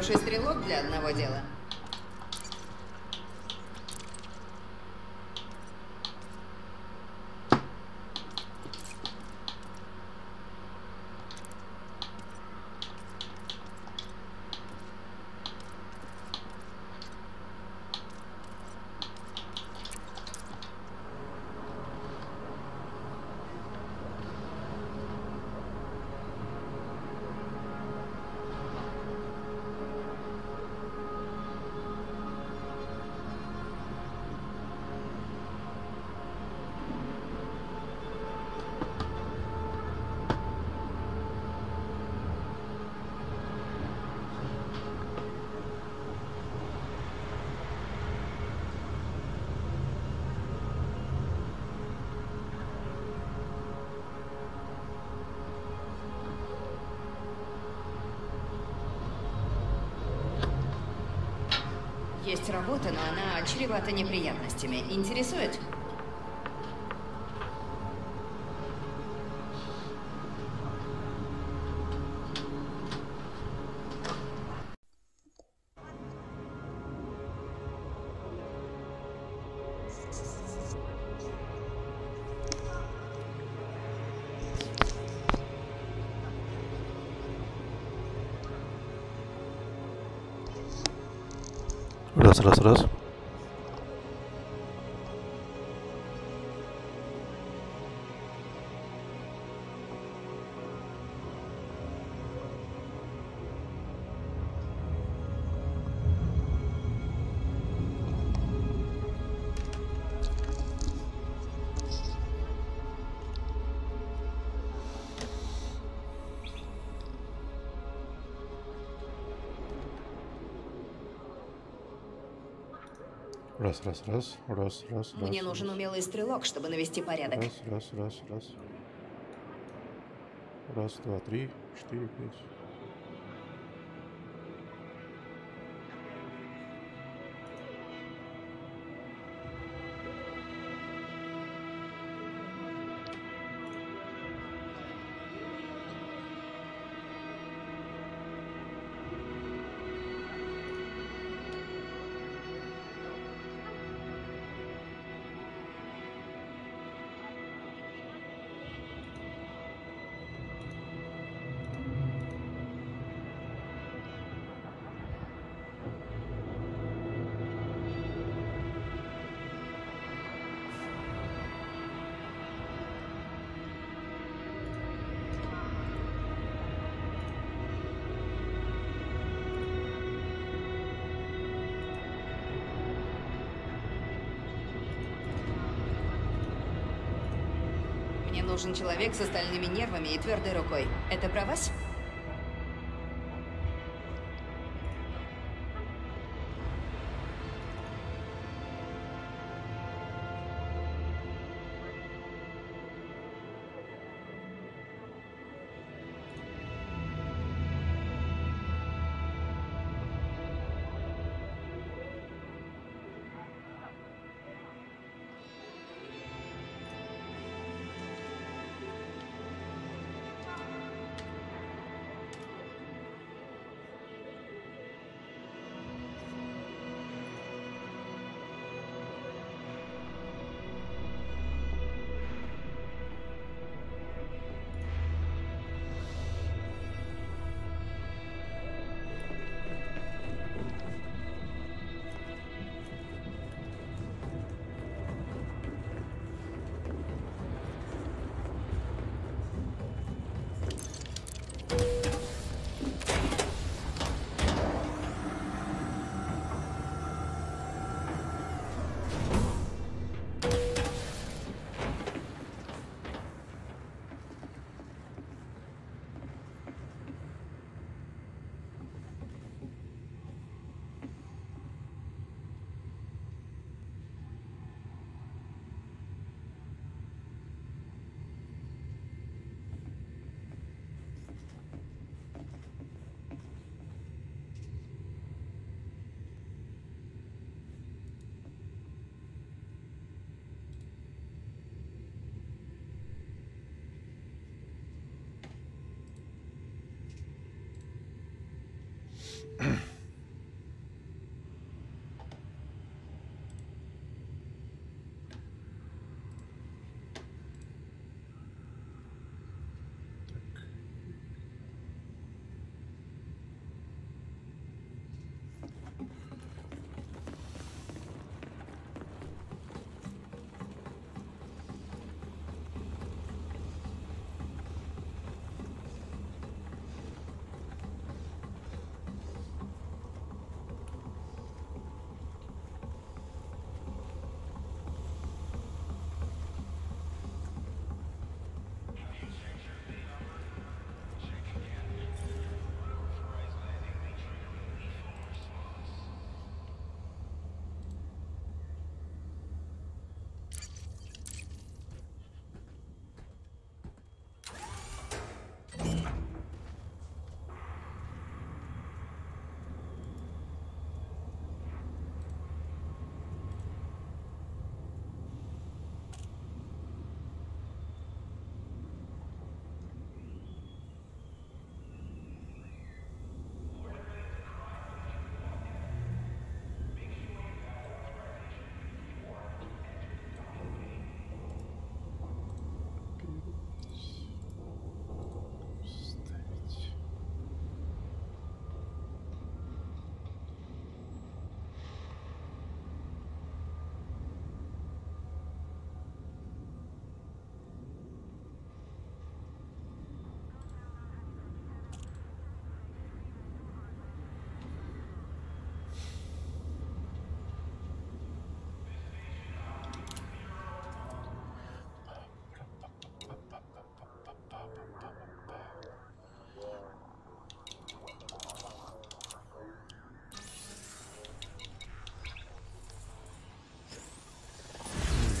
Хороший стрелок для одного дела. Работа, но она чревата неприятностями. Интересует? Раз, раз, раз. Раз, раз, раз, раз, раз, раз. Мне нужен умелый стрелок, чтобы навести порядок. Раз, раз, раз, раз. Раз, два, три, четыре, пять. Человек с остальными нервами и твердой рукой. Это про вас? Mm-hmm.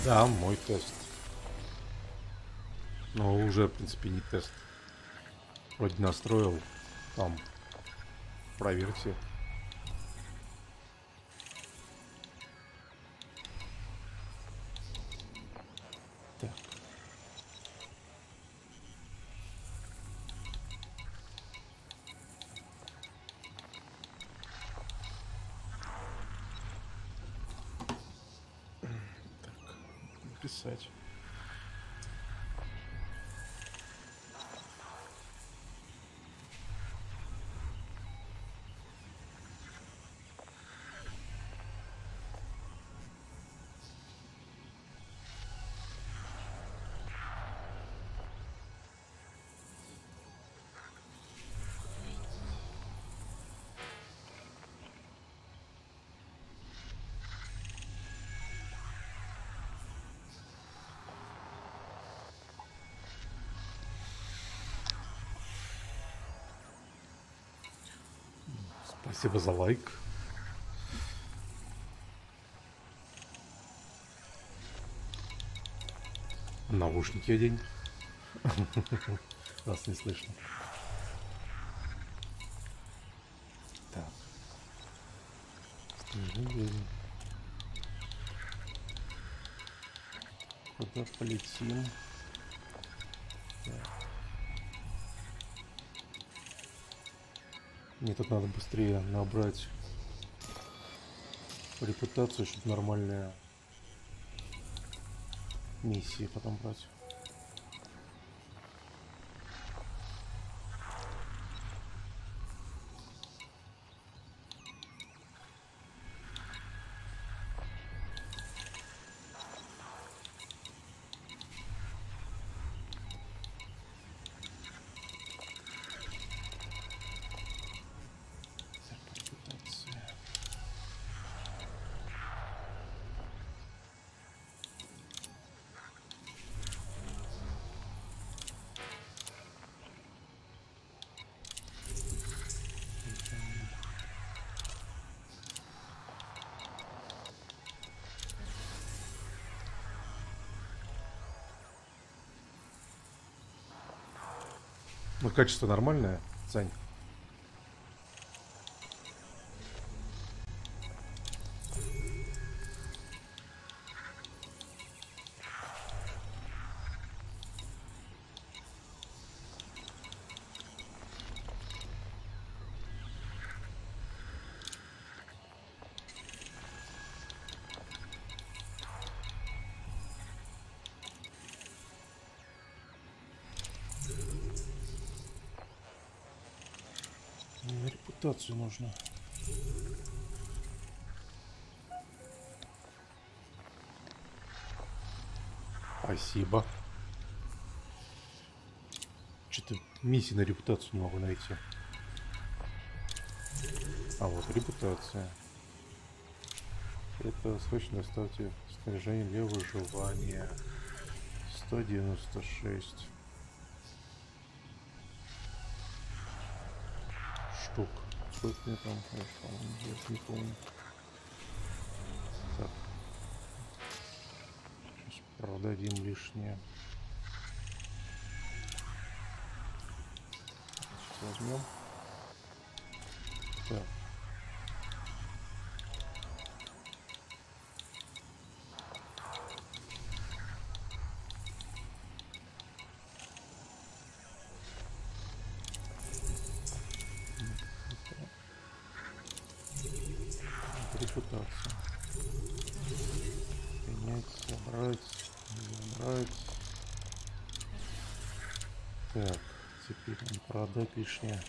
Да, мой тест. Но уже, в принципе, не тест. Вроде настроил. Там. Проверьте. Спасибо за лайк. Наушники одень. Вас не слышно. Так. Куда полетим? Мне тут надо быстрее набрать репутацию, чтобы нормальные миссии потом брать. Качество нормальное, Сань? Репутацию нужно. Спасибо. Что-то миссии на репутацию не могу найти. А вот репутация. Это срочно ставьте снаряжение для выживания. 196 штук. Сколько мне там? Я не помню. Так. Сейчас продадим лишнее. Сейчас возьмем. Так. Репутация. Принять, собрать, забрать. Так, теперь нам продать лишнее.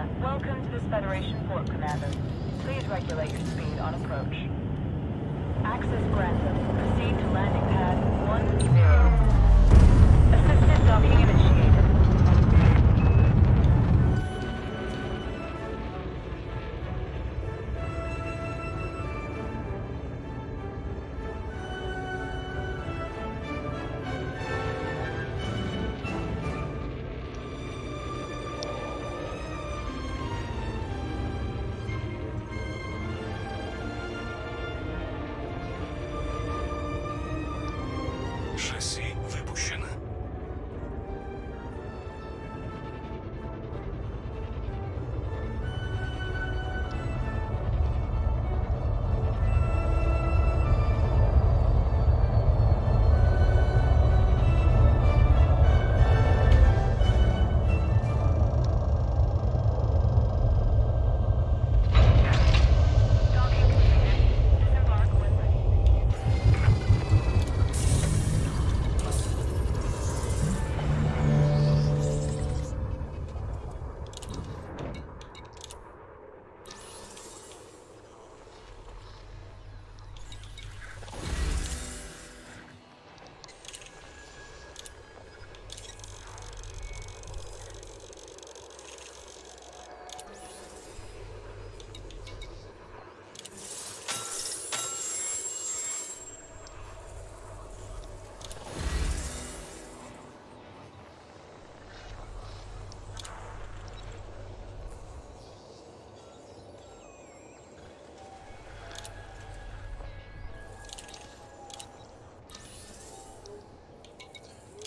Welcome to this Federation port, Commander. Please regulate your speed on approach. Access granted. Proceed to landing pad 10. Assisted docking initiated.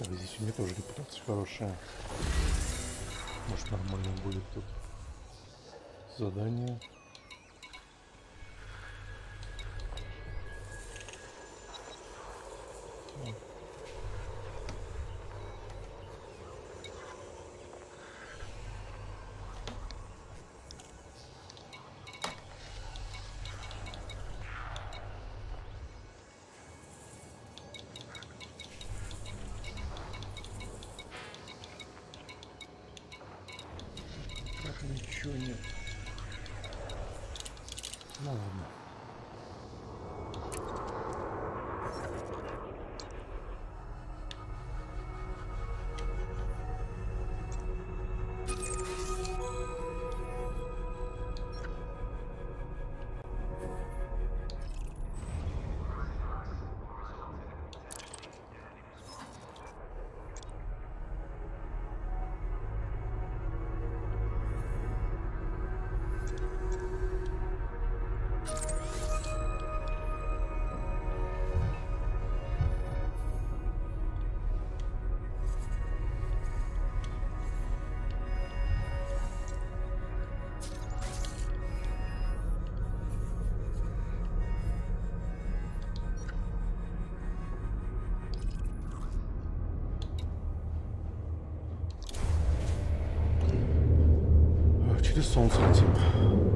Так, здесь у меня тоже репутация хорошая. Может нормально будет тут задание. 送出去吧。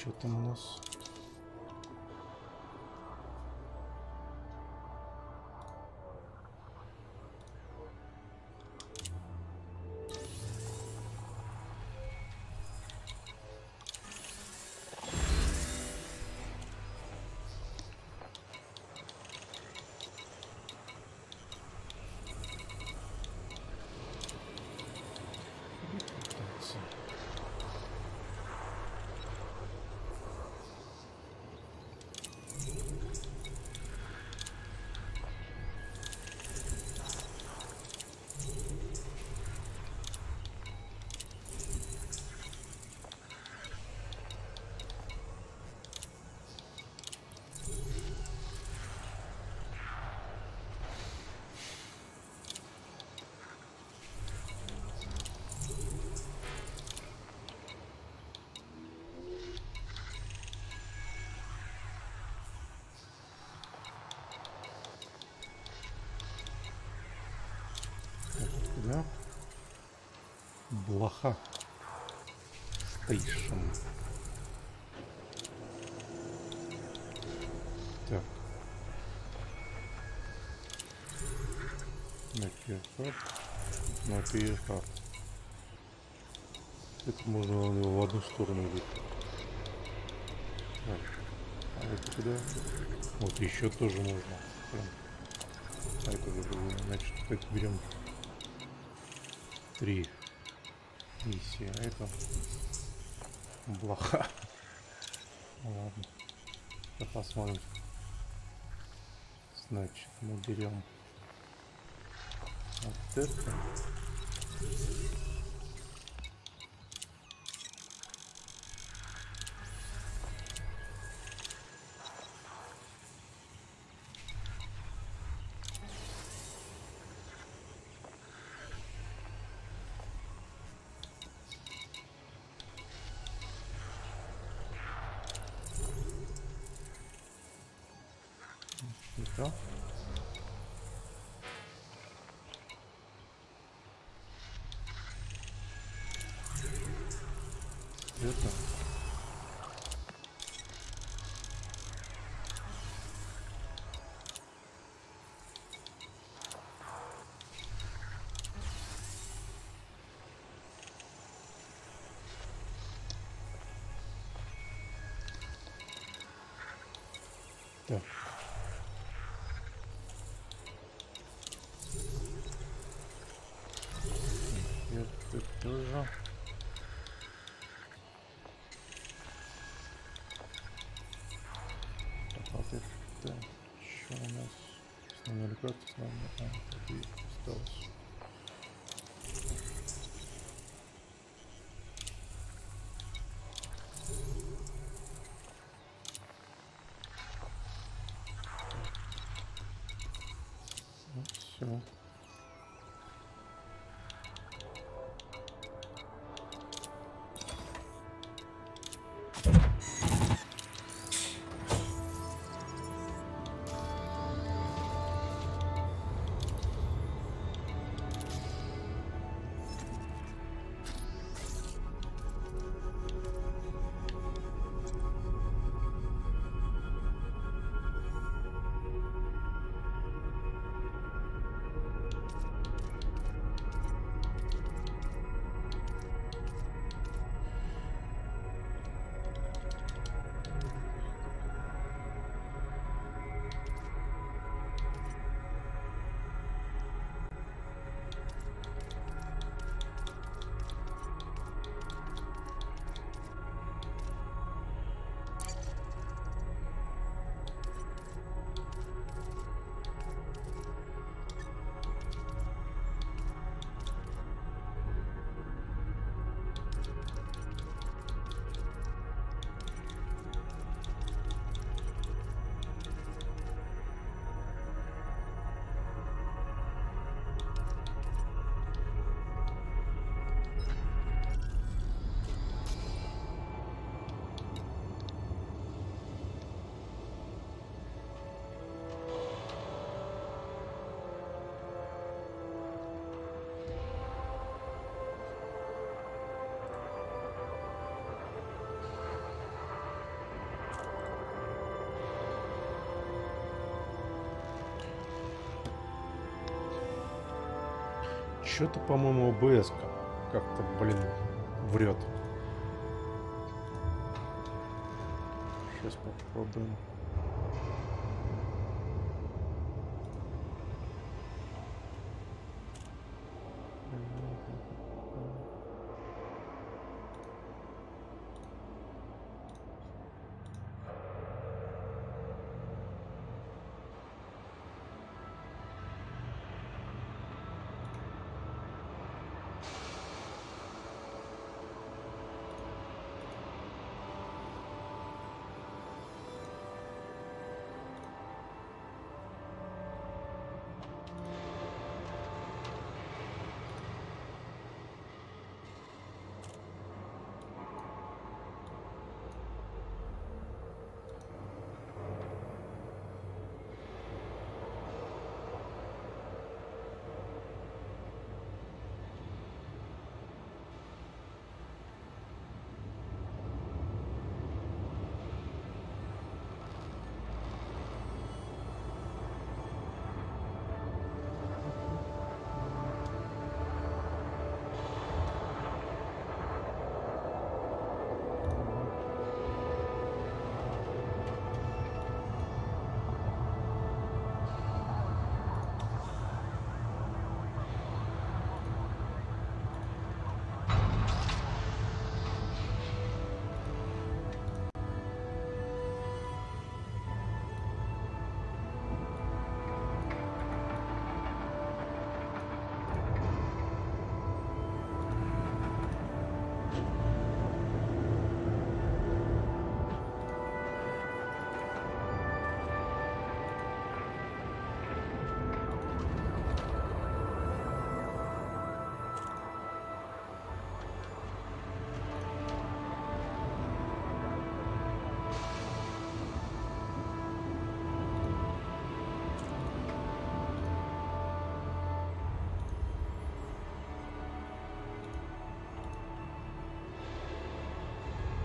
Так, что там Блоха. Стейшн. Так. Наперхат. Наперхат. Это можно его в одну сторону идти. Так. А это куда? Вот еще тоже можно. Прям. А это уже другое. Значит, это берем три миссии, а это блоха. Ладно. Сейчас посмотрим. Значит, мы берем вот это. Это. Это. Так. Это тоже. Так, вот это что у нас? Основной карта с нами. А, и осталось. Вот все. Что-то, по-моему, ОБС как-то, блин, врет. Сейчас попробуем.